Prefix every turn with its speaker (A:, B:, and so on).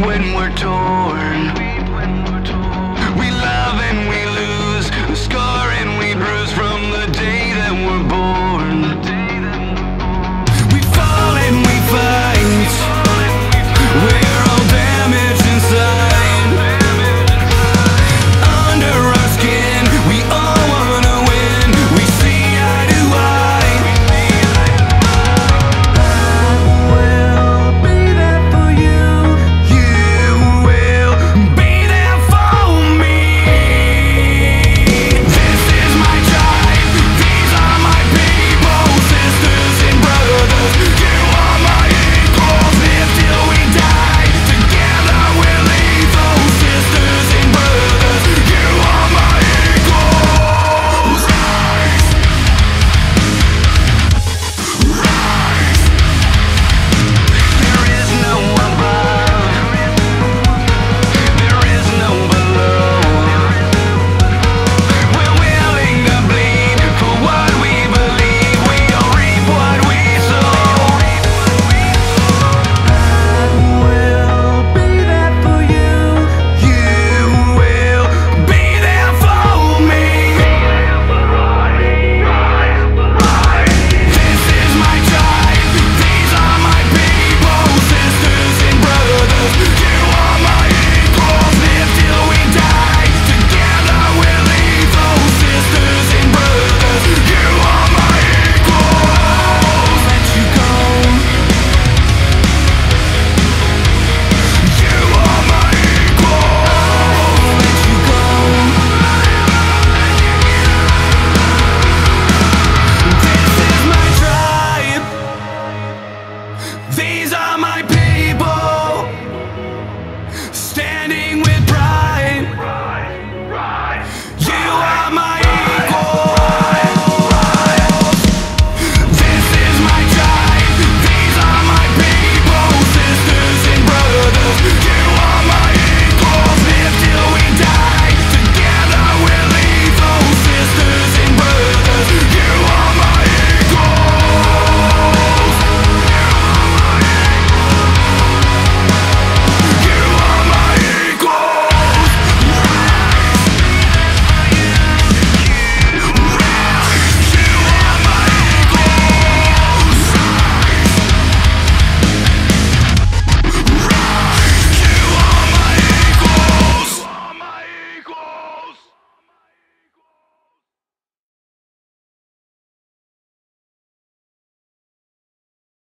A: when we're torn.